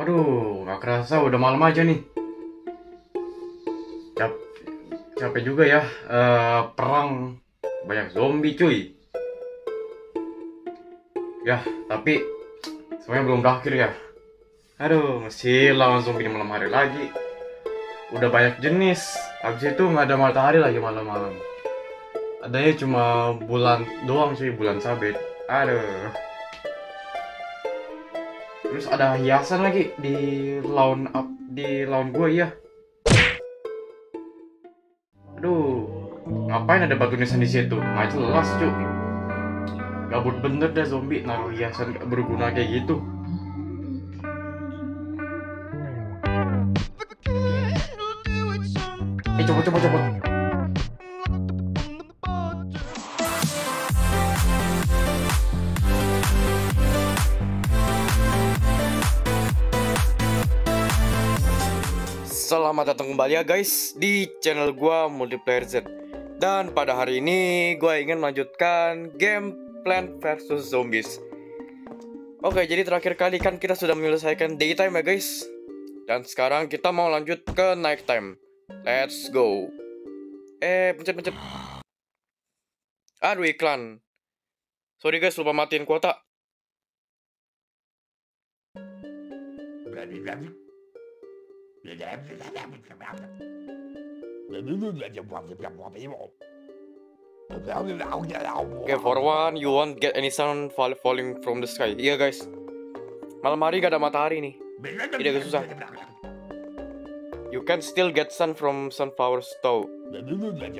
Waduh, nggak kerasa udah malam aja nih. Cap capek juga ya, eh, perang banyak zombie cuy. Ya, tapi semuanya belum berakhir ya. Aduh, masih lawan zombie di malam hari lagi. Udah banyak jenis. Habis itu nggak ada matahari lagi malam-malam. Adanya cuma bulan doang cuy, bulan sabit. Aduh. Terus ada hiasan lagi di lawn up di lawn gue ya. Aduh, ngapain ada batu nisan di situ? Nggak jelas cuy. Gabut bener dah zombie naruh hiasan gak berguna kayak gitu. Eh coba coba coba. Selamat datang kembali ya guys di channel gua Multiplayer Z. Dan pada hari ini gua ingin melanjutkan game Plant vs Zombies. Oke, jadi terakhir kali kan kita sudah menyelesaikan daytime ya guys. Dan sekarang kita mau lanjut ke nighttime. Let's go. Eh, pencet-pencet. Aduh iklan. Sorry guys, lupa matiin kuota. Okay, for one, you won't get any sun fall falling from the sky. Iya guys. Malam hari gak ada matahari nih. Agak susah. You can still get sun from sunflower stove.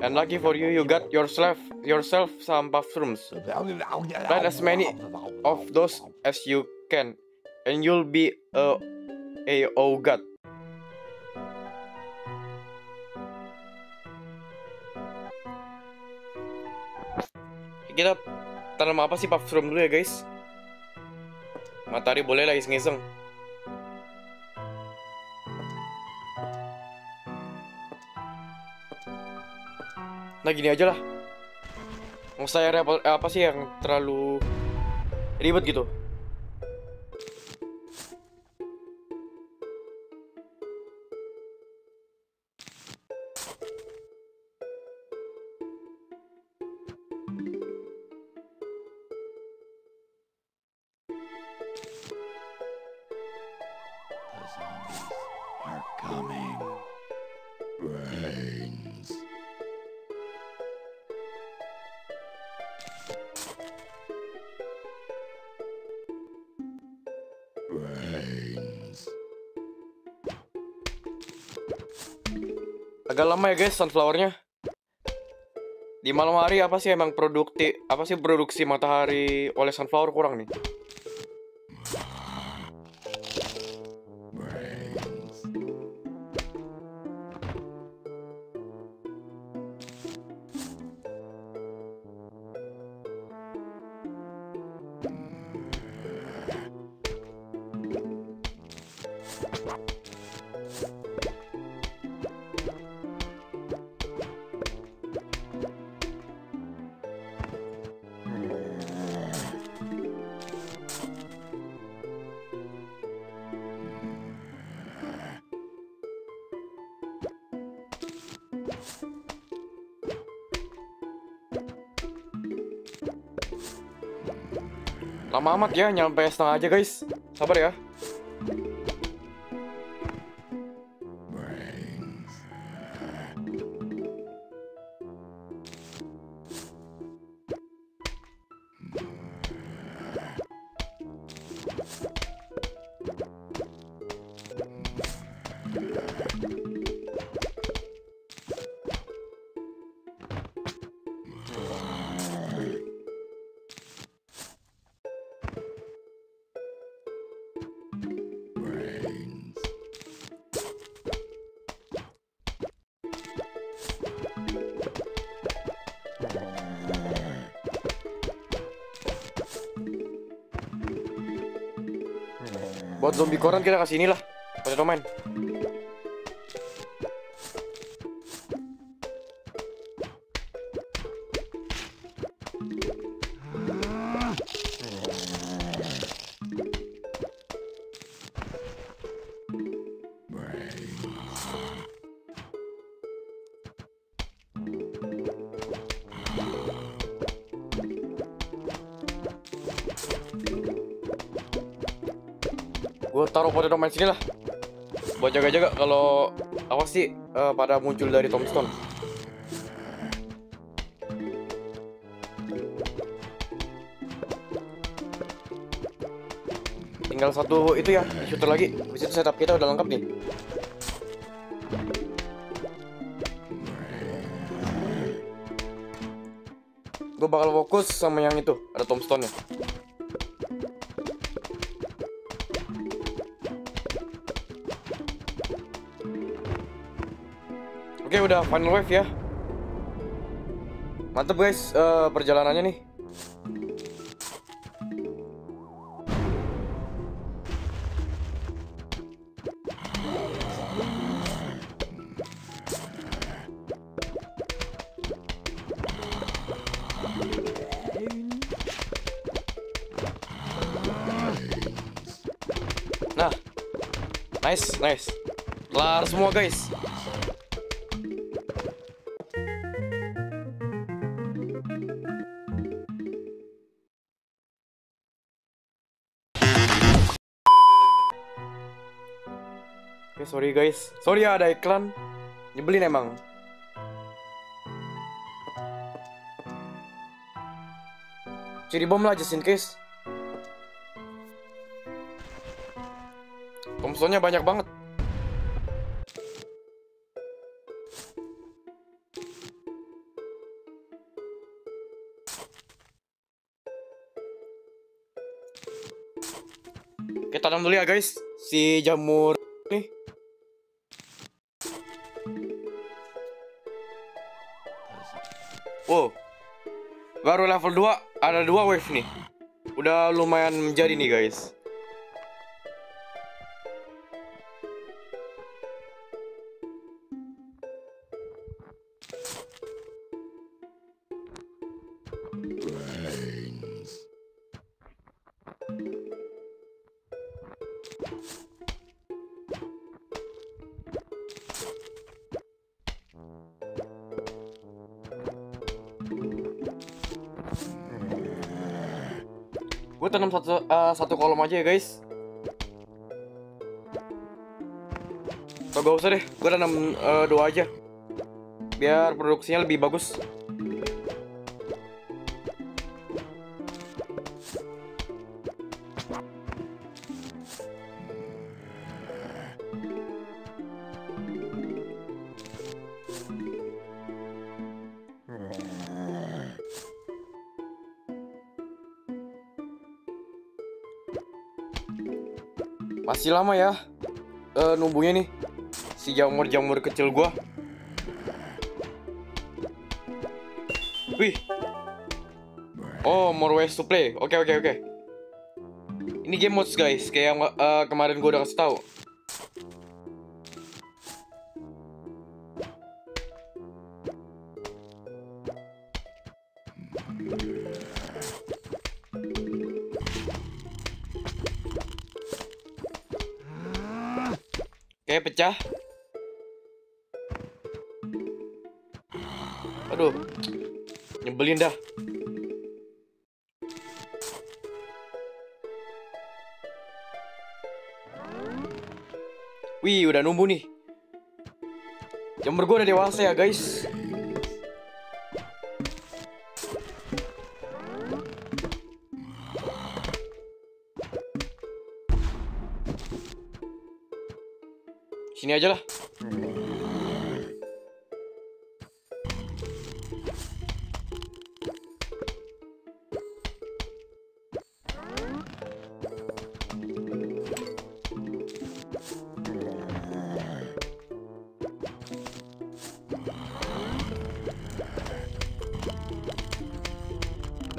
And lucky for you, you got yourself yourself some mushrooms. Plant as many of those as you can, and you'll be a a oh god. Kita tanam apa sih mushroom dulu ya guys? Matahari boleh lah iseng-iseng. Nah gini aja lah. Mau saya apa sih yang terlalu ribet gitu? Agak lama ya guys sunflowernya. Di malam hari apa sih emang produkti apa sih produksi matahari oleh sunflower kurang nih? Lama amat ya nyampe setengah aja guys. Sabar ya. Buat zombie koran kita kasih inilah. Potato Man. Gue taruh potato mine sini lah. Buat jaga-jaga kalau apa sih eh, pada muncul dari tombstone. Tinggal satu itu ya, shooter lagi. Habis itu setup kita udah lengkap nih. Gue bakal fokus sama yang itu, ada tombstone-nya. Oke udah final wave ya. Mantep guys eh, perjalanannya nih. Nah Nice, nice. Kelar semua guys sorry guys. Sorry ya ada iklan. Nyebelin emang. Ciri bom lah just in case. Tombstone-nya banyak banget. Kita tanam dulu ya guys si jamur Wow. Baru level 2 ada dua wave nih. Udah lumayan menjadi nih guys. Satu kolom aja ya guys. Gak usah deh, gue tanam eh, dua aja. Biar produksinya lebih bagus. Masih lama ya eh numbuhnya nih si jamur-jamur kecil gua. Wih. Oh, more ways to play. Oke, oke, oke. Ini game modes guys, kayak yang eh, kemarin gua udah kasih tahu. Pecah. Aduh. Nyebelin dah. Wih, udah numbuh nih. Jamur gue udah dewasa ya, guys. Sini aja lah.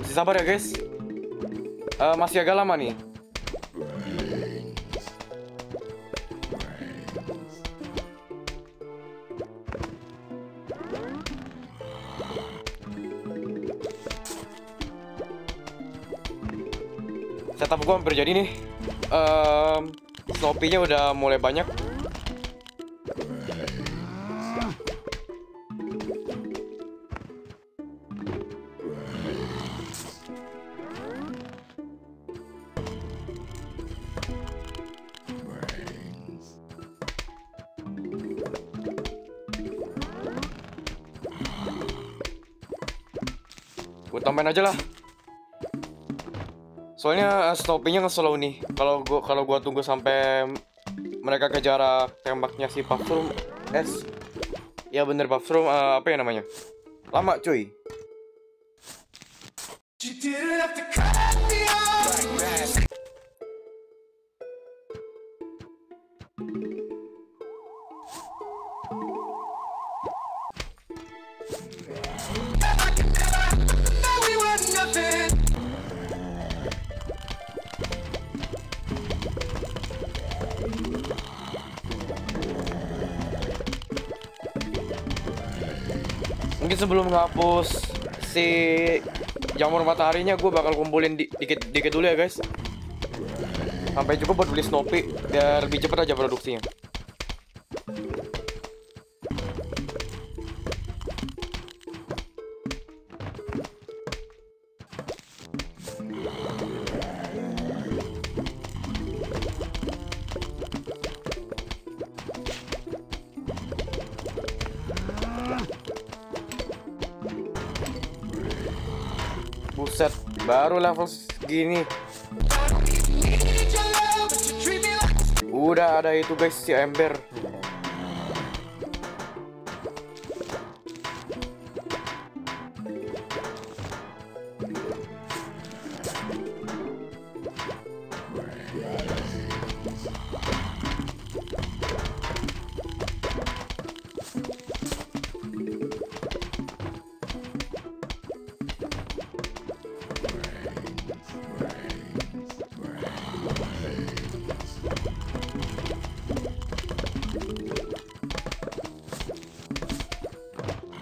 Masih sabar ya guys. Eh, masih agak lama nih. gue hampir jadi nih. Um, Snoopy-nya udah mulai banyak. Gue tambahin aja lah. Soalnya uh, stoppingnya nge-slow nih. Kalau gua kalau gua tunggu sampai mereka ke jarak tembaknya si Puffroom S. Ya bener Puffroom uh, apa ya namanya? Lama cuy. Ngapus si jamur mataharinya gue bakal kumpulin di- dikit dikit dulu ya guys. Sampai cukup buat beli Snoopy biar lebih cepat aja produksinya. Baru level segini. Udah ada itu guys si ember.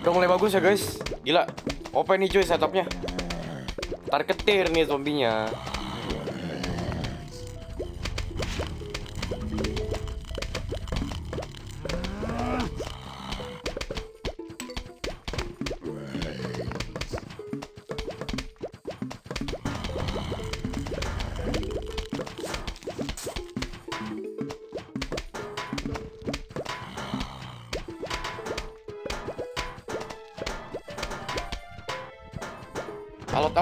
Udah mulai bagus ya guys. Gila. OP nih cuy setupnya. Tar ketir nih zombinya.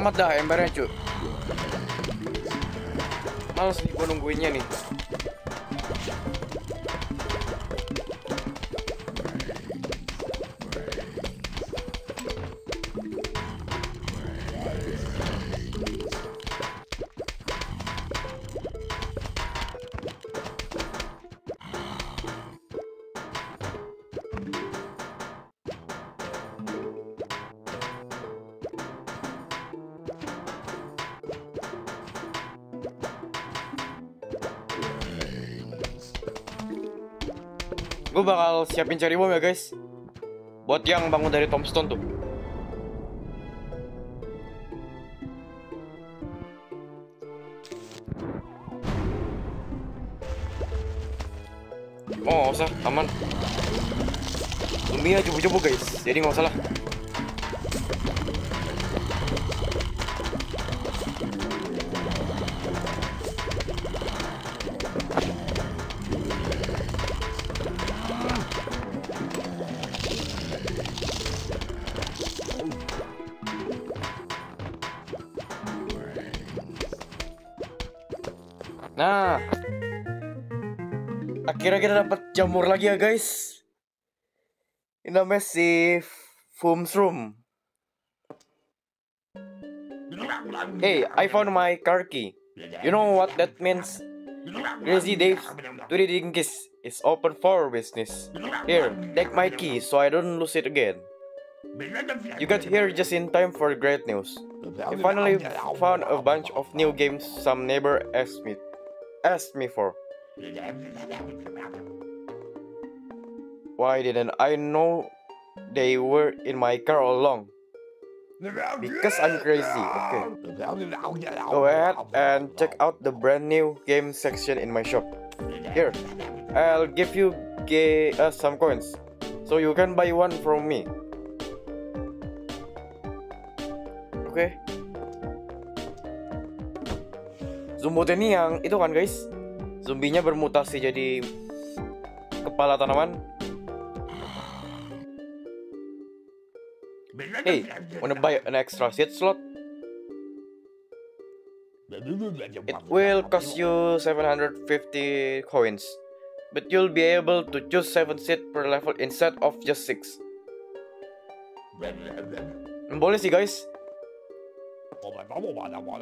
Tamat dah embernya cuy. Males nih gua nungguinnya nih. Gue bakal siapin cherry bomb ya guys. Buat yang bangun dari tombstone tuh. Oh, nggak usah, aman. Zombinya cupu-cupu guys, jadi nggak usah lah. Kita dapat jamur lagi ya guys. Ini namanya si Fumsroom. Hey, I found my car key. You know what that means? Crazy Dave, today Dinkies is open for business. Here, take my key so I don't lose it again. You got here just in time for great news. I finally found a bunch of new games some neighbor asked me asked me for. Why didn't I know they were in my car all along? Because I'm crazy. Okay. Go ahead and check out the brand new game section in my shop. Here, I'll give you uh, some coins, so you can buy one from me. Okay. Zumbot ini yang itu kan guys, zombinya bermutasi jadi kepala tanaman. Hey, wanna buy an extra seat slot? It will cost you 750 coins, but you'll be able to choose 7 seat per level instead of just 6. Boleh sih guys.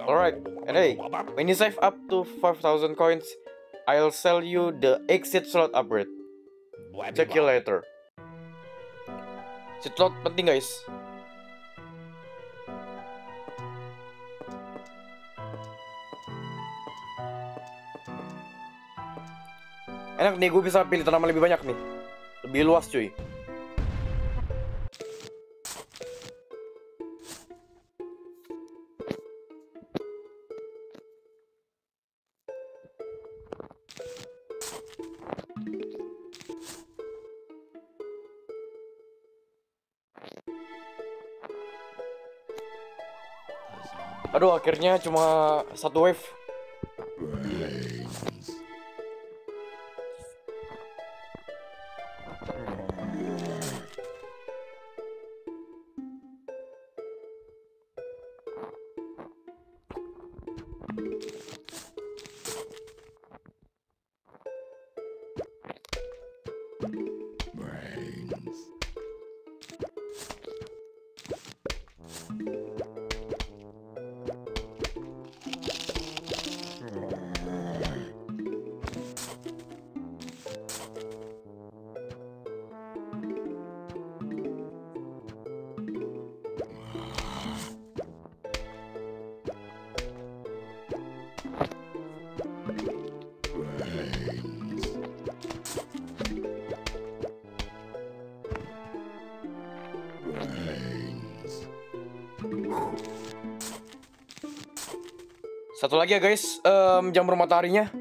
Alright, and hey, when you save up to 5000 coins, I'll sell you the exit slot upgrade. Check you later. Slot penting guys. Enak nih, gue bisa pilih tanaman lebih banyak nih. Lebih luas cuy. Aduh, akhirnya cuma satu wave. Satu lagi ya guys, em, jamur mataharinya.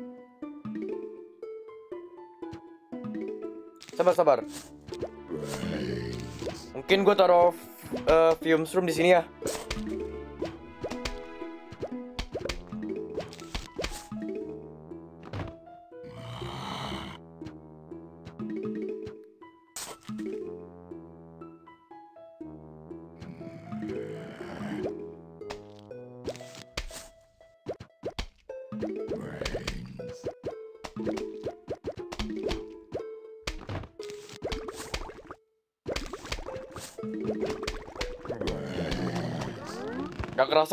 Sabar sabar. Mungkin gue taruh uh, fumes room di sini ya.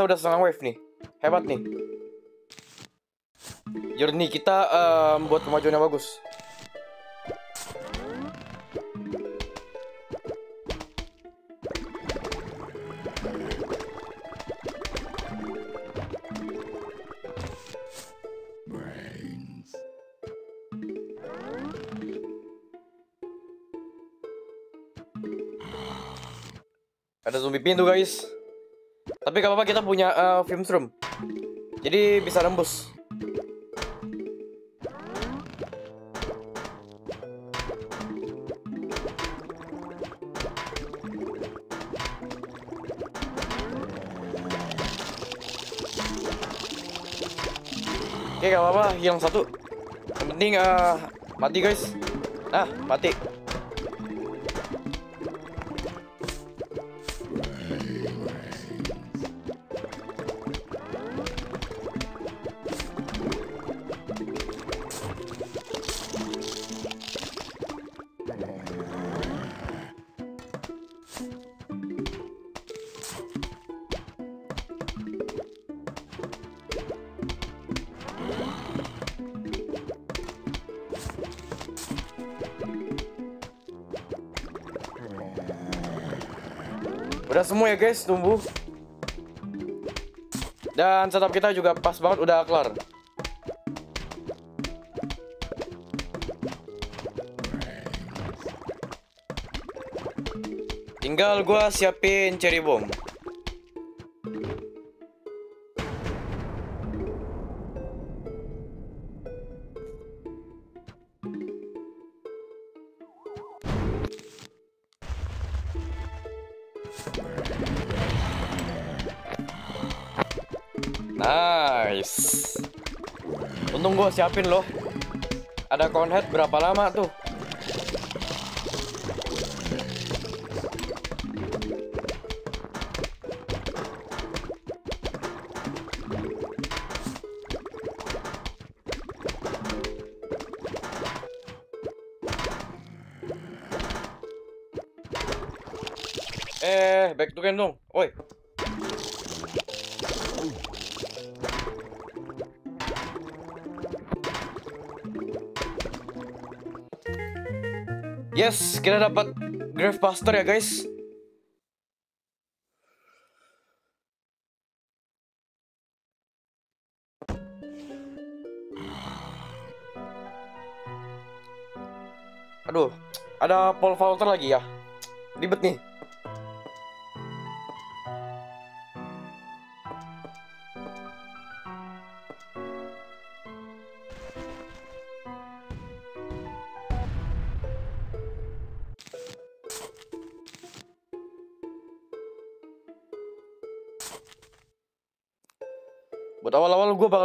Kerasa udah setengah wave nih. Hebat nih. Journey kita em, buat kemajuan yang bagus. Ada zombie pintu guys. Tapi gak apa-apa kita punya uh, fumes room. Jadi bisa nembus. Oke gak apa-apa, hilang satu. Yang penting eh, mati guys. Nah, mati. Udah semua ya guys, tumbuh. Dan setup kita juga pas banget udah kelar. Tinggal gua siapin cherry bomb. siapin loh. Ada conhead berapa lama tuh? Eh, back to game dong. Oi. Yes, kita dapat Grave Buster ya guys. Aduh, ada Paul Valter lagi ya. Ribet nih.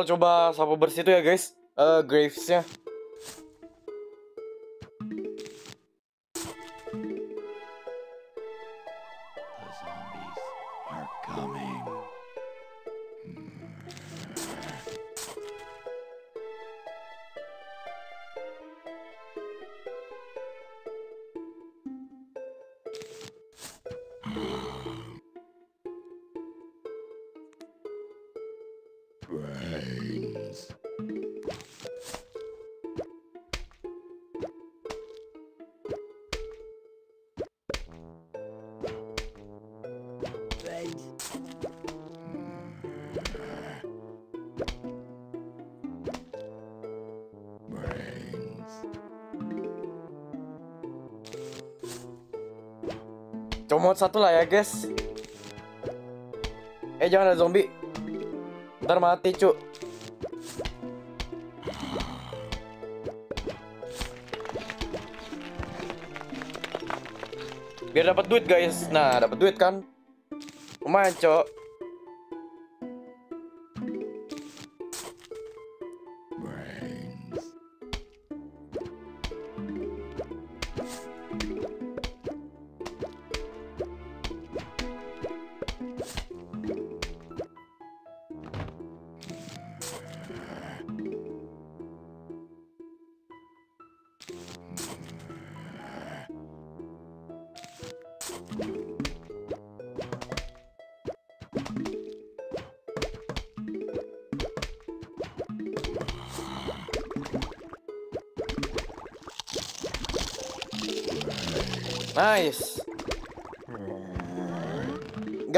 Coba sapu bersih itu ya guys. Eh, Gravesnya. Comot satu lah ya guys. Eh jangan ada zombie. Ntar mati cu. Biar dapat duit guys. Nah dapat duit kan. Lumayan cok.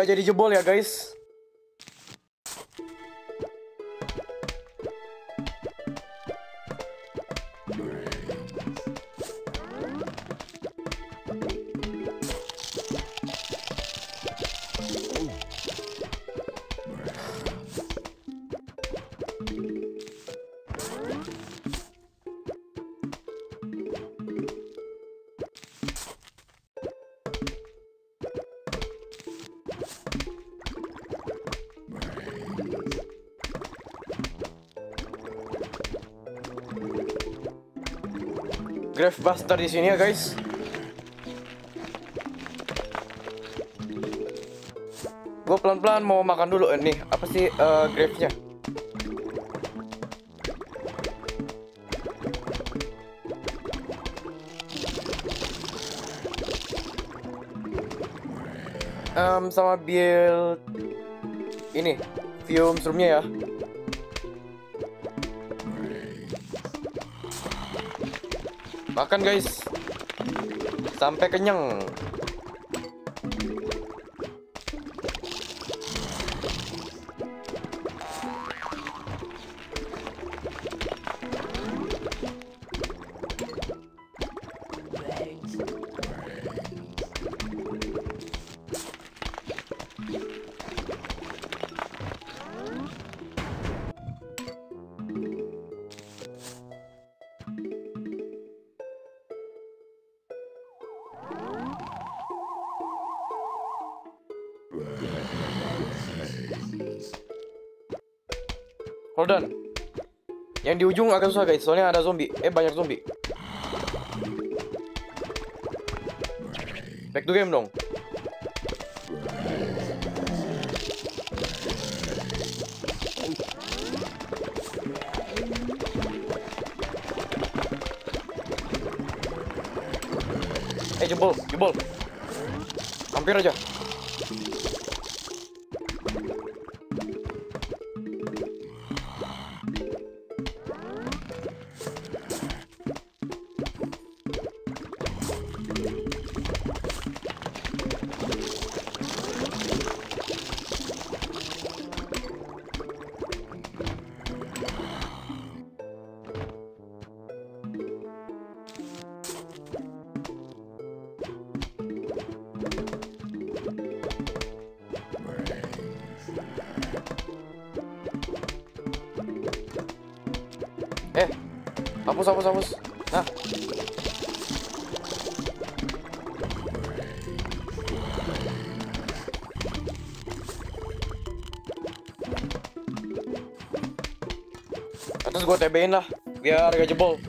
Jadi jebol ya guys. Buster di sini ya guys. Gue pelan-pelan mau makan dulu eh. Apa sih eh, grave-nya? Em, sama build ini fumes roomnya ya. Makan guys. Sampai kenyang. Yang di ujung agak susah guys, soalnya ada zombie. Eh banyak zombie. Back to game dong. Eh jebol, jebol. Hampir aja. TB-in lah, biar gak jebol.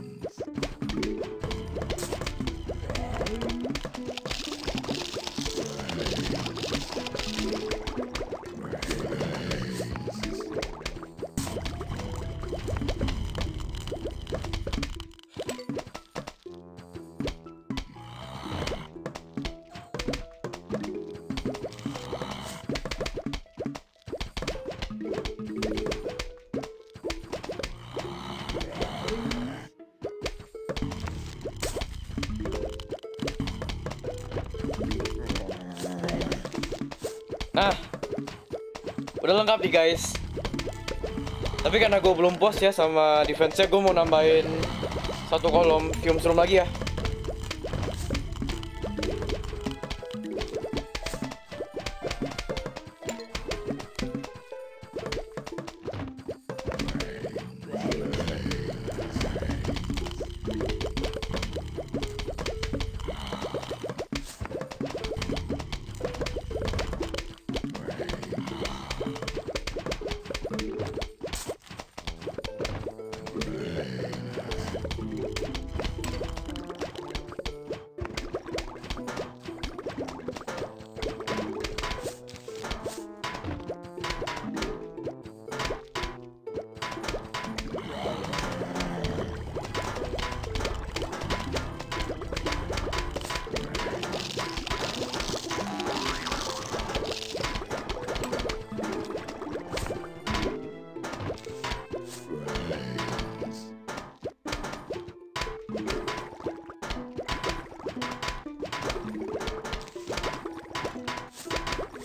Lengkap nih guys. Tapi karena gue belum puas ya sama defense-nya, gue mau nambahin satu kolom fumes room lagi ya.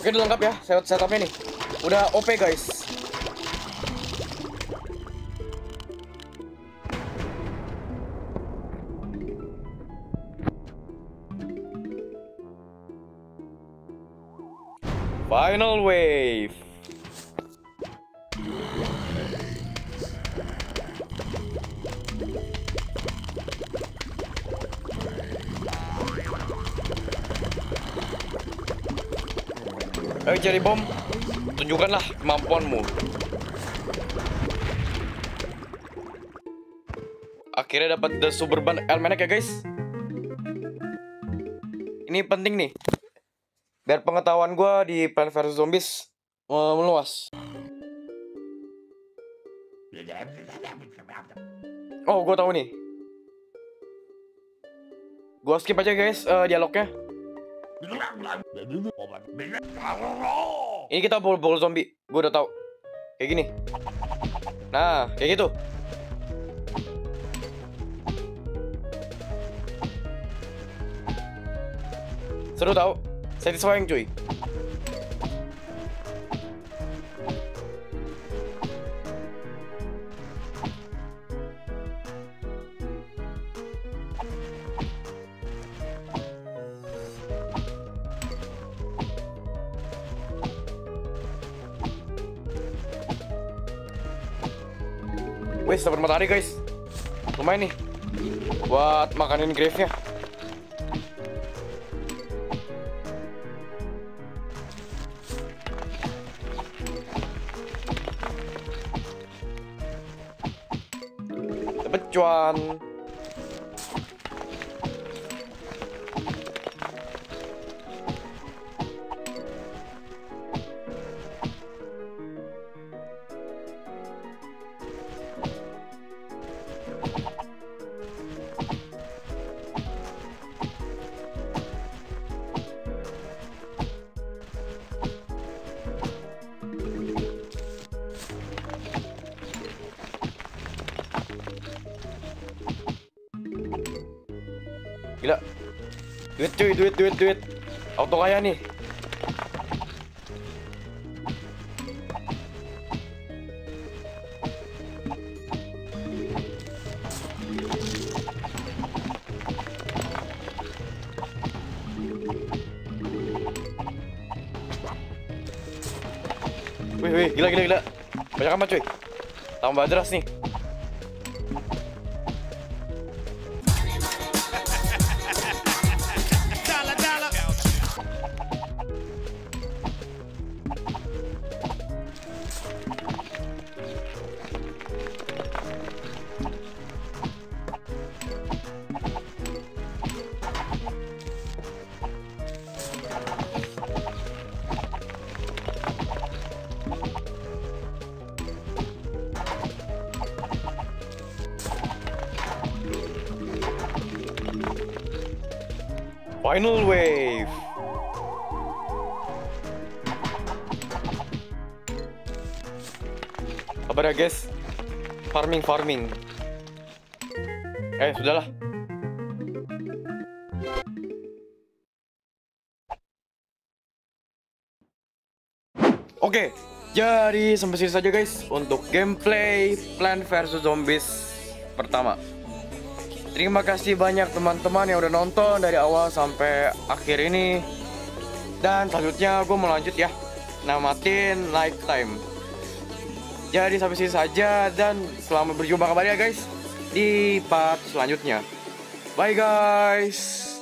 Oke udah lengkap ya set setupnya nih. Udah OP guys. Final wave. Ayo cari bom. Tunjukkanlah kemampuanmu. Akhirnya dapat the Suburban Almanac ya guys. Ini penting nih. Biar pengetahuan gue di Plan vs Zombies meluas. Oh, gue tahu nih. Gue skip aja guys eh, dialognya. Ini kita pukul zombie. Gue udah tahu. Kayak gini. Nah, kayak gitu. Seru tau. Satisfying cuy. Wih, sabar matahari guys. Lumayan nih. Buat makanin grave-nya. Gila. Duit cuy, duit, duit, duit. Auto kaya nih. Wih, wih, gila, gila, gila. Banyak amat cuy. Tambah deras nih. Final wave. Kabar ya guys? Farming farming. Eh sudahlah. Oke, jadi sampai sini saja guys untuk gameplay Plant vs Zombies pertama. Terima kasih banyak teman-teman yang udah nonton dari awal sampai akhir ini. Dan selanjutnya gue mau lanjut ya, namatin lifetime. Jadi sampai sini saja dan selamat berjumpa kembali ya guys di part selanjutnya. Bye guys.